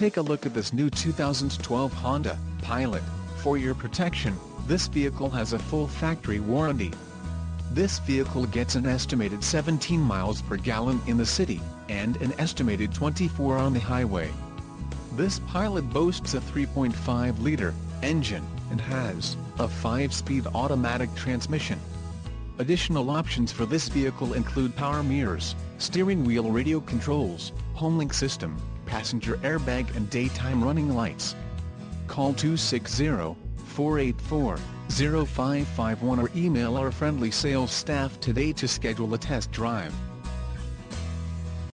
take a look at this new 2012 Honda Pilot. For your protection, this vehicle has a full factory warranty. This vehicle gets an estimated 17 miles per gallon in the city, and an estimated 24 on the highway. This Pilot boasts a 3.5-liter engine, and has a 5-speed automatic transmission. Additional options for this vehicle include power mirrors, steering wheel radio controls, homelink system, passenger airbag and daytime running lights. Call 260-484-0551 or email our friendly sales staff today to schedule a test drive.